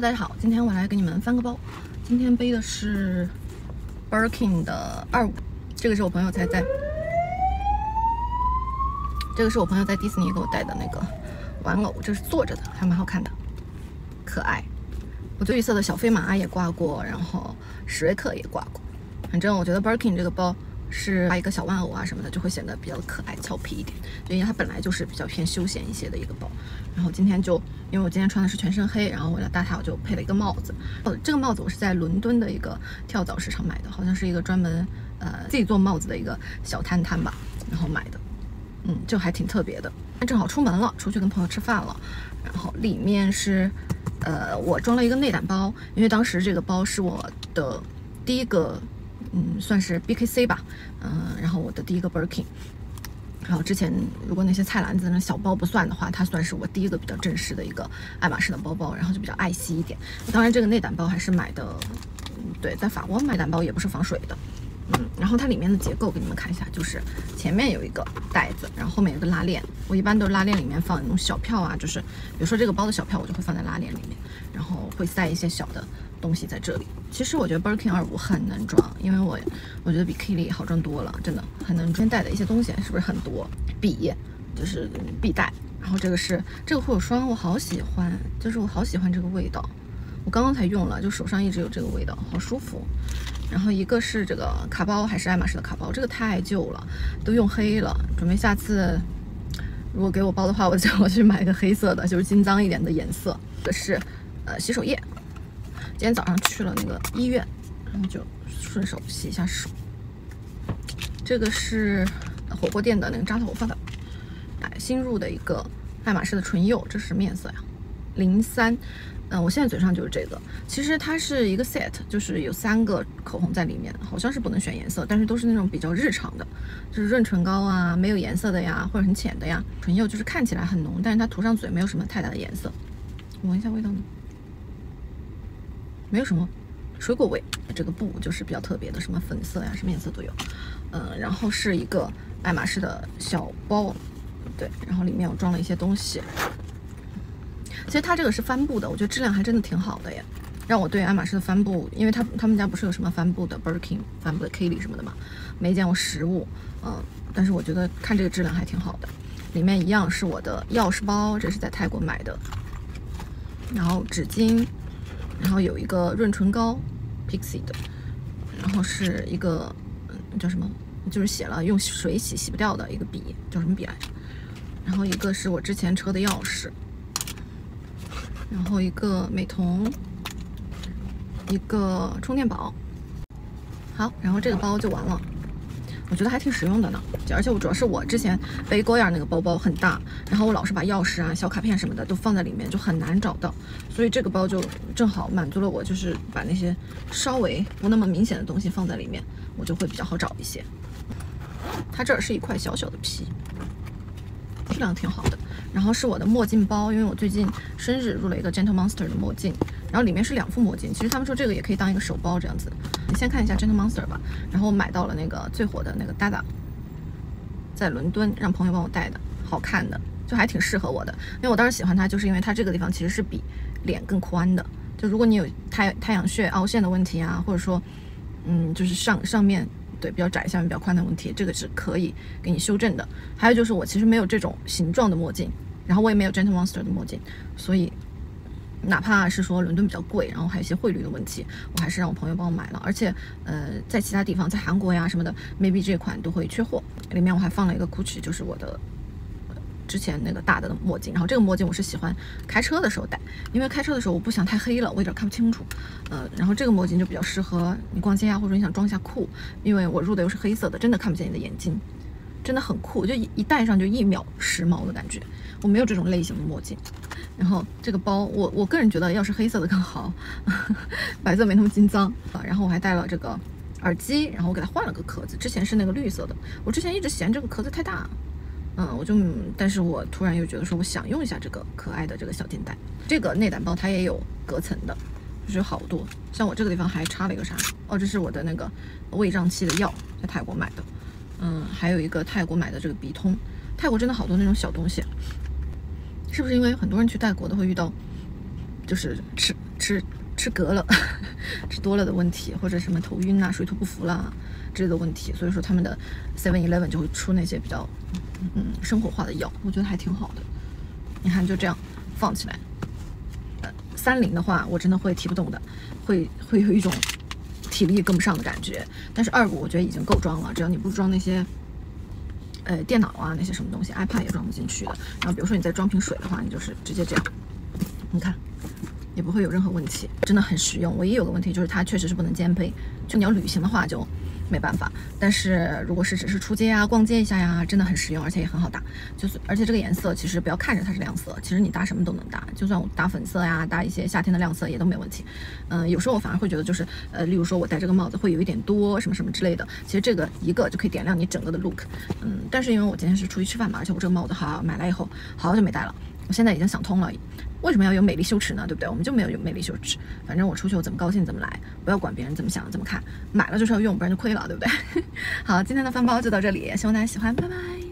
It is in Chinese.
大家好，今天我来给你们翻个包。今天背的是 Birkin 的二五，这个是我朋友才在，这个是我朋友在迪士尼给我带的那个玩偶，这是坐着的，还蛮好看的，可爱。我绿色的小飞马也挂过，然后史瑞克也挂过。反正我觉得 Birkin 这个包。是画一个小玩偶啊什么的，就会显得比较可爱俏皮一点。因为它本来就是比较偏休闲一些的一个包。然后今天就因为我今天穿的是全身黑，然后为了搭它，我就配了一个帽子。哦，这个帽子我是在伦敦的一个跳蚤市场买的，好像是一个专门呃自己做帽子的一个小摊摊吧，然后买的。嗯，就还挺特别的。那正好出门了，出去跟朋友吃饭了。然后里面是呃我装了一个内胆包，因为当时这个包是我的第一个。嗯，算是 BKC 吧，嗯，然后我的第一个 Birkin，然后之前如果那些菜篮子那小包不算的话，它算是我第一个比较正式的一个爱马仕的包包，然后就比较爱惜一点。当然这个内胆包还是买的，对，在法国买胆包也不是防水的，嗯，然后它里面的结构给你们看一下，就是前面有一个袋子，然后后面有个拉链，我一般都是拉链里面放那种小票啊，就是比如说这个包的小票，我就会放在拉链里面，然后会塞一些小的。东西在这里，其实我觉得 Birkin 二五很能装，因为我我觉得比 Kelly 好装多了，真的很能装。带的一些东西是不是很多？笔就是笔袋，然后这个是这个护手霜，我好喜欢，就是我好喜欢这个味道，我刚刚才用了，就手上一直有这个味道，好舒服。然后一个是这个卡包，还是爱马仕的卡包，这个太旧了，都用黑了，准备下次如果给我包的话，我就我去买一个黑色的，就是金脏一点的颜色。这是呃洗手液。今天早上去了那个医院，然后就顺手洗一下手。这个是火锅店的那个扎头发的，新入的一个爱马仕的唇釉，这是什么颜色呀？零三。嗯，我现在嘴上就是这个。其实它是一个 set，就是有三个口红在里面，好像是不能选颜色，但是都是那种比较日常的，就是润唇膏啊，没有颜色的呀，或者很浅的呀。唇釉就是看起来很浓，但是它涂上嘴没有什么太大的颜色。闻一下味道呢？没有什么水果味，这个布就是比较特别的，什么粉色呀，什么颜色都有。嗯，然后是一个爱马仕的小包，对，然后里面我装了一些东西。其实它这个是帆布的，我觉得质量还真的挺好的耶。让我对爱马仕的帆布，因为它他们家不是有什么帆布的 Birkin、帆布的 Kelly 什么的嘛，没见过实物。嗯，但是我觉得看这个质量还挺好的。里面一样是我的钥匙包，这是在泰国买的，然后纸巾。然后有一个润唇膏，Pixi 的，然后是一个嗯叫什么，就是写了用水洗洗不掉的一个笔，叫什么笔来着？然后一个是我之前车的钥匙，然后一个美瞳，一个充电宝。好，然后这个包就完了。我觉得还挺实用的呢，而且我主要是我之前背 Goya 那个包包很大，然后我老是把钥匙啊、小卡片什么的都放在里面，就很难找到，所以这个包就正好满足了我，就是把那些稍微不那么明显的东西放在里面，我就会比较好找一些。它这儿是一块小小的皮，质量挺好的。然后是我的墨镜包，因为我最近生日入了一个 Gentle Monster 的墨镜，然后里面是两副墨镜。其实他们说这个也可以当一个手包这样子。你先看一下 Gentle Monster 吧。然后我买到了那个最火的那个 Dada，在伦敦让朋友帮我戴的，好看的，就还挺适合我的。因为我当时喜欢它，就是因为它这个地方其实是比脸更宽的。就如果你有太太阳穴凹陷的问题啊，或者说，嗯，就是上上面。对，比较窄，下面比较宽的问题，这个是可以给你修正的。还有就是我其实没有这种形状的墨镜，然后我也没有 Gentle Monster 的墨镜，所以哪怕是说伦敦比较贵，然后还有一些汇率的问题，我还是让我朋友帮我买了。而且呃，在其他地方，在韩国呀什么的，maybe 这款都会缺货。里面我还放了一个 Gucci，就是我的。之前那个大的墨镜，然后这个墨镜我是喜欢开车的时候戴，因为开车的时候我不想太黑了，我有点看不清楚。呃，然后这个墨镜就比较适合你逛街啊，或者你想装一下酷，因为我入的又是黑色的，真的看不见你的眼睛，真的很酷，就一戴上就一秒时髦的感觉。我没有这种类型的墨镜。然后这个包，我我个人觉得要是黑色的更好，白色没那么金脏啊。然后我还带了这个耳机，然后我给它换了个壳子，之前是那个绿色的，我之前一直嫌这个壳子太大。嗯，我就，但是我突然又觉得说，我想用一下这个可爱的这个小金袋。这个内胆包它也有隔层的，就是好多。像我这个地方还插了一个啥？哦，这是我的那个胃胀气的药，在泰国买的。嗯，还有一个泰国买的这个鼻通。泰国真的好多那种小东西，是不是因为很多人去泰国都会遇到，就是吃吃吃隔了，吃多了的问题，或者什么头晕啊、水土不服啦类的问题，所以说他们的 Seven Eleven 就会出那些比较嗯生活化的药，我觉得还挺好的。你看就这样放起来。呃，三零的话我真的会提不动的，会会有一种体力跟不上的感觉。但是二五我觉得已经够装了，只要你不装那些。呃，电脑啊，那些什么东西，iPad 也装不进去的。然后比如说你再装瓶水的话，你就是直接这样，你看，也不会有任何问题，真的很实用。唯一有个问题就是它确实是不能肩背，就你要旅行的话就。没办法，但是如果是只是出街啊、逛街一下呀，真的很实用，而且也很好搭。就是而且这个颜色其实不要看着它是亮色，其实你搭什么都能搭，就算我搭粉色呀、搭一些夏天的亮色也都没问题。嗯，有时候我反而会觉得就是呃，例如说我戴这个帽子会有一点多什么什么之类的，其实这个一个就可以点亮你整个的 look。嗯，但是因为我今天是出去吃饭嘛，而且我这个帽子哈买来以后好久没戴了。我现在已经想通了，为什么要有美丽羞耻呢？对不对？我们就没有有美丽羞耻，反正我出去我怎么高兴怎么来，不要管别人怎么想怎么看，买了就是要用，不然就亏了，对不对？好，今天的翻包就到这里，希望大家喜欢，拜拜。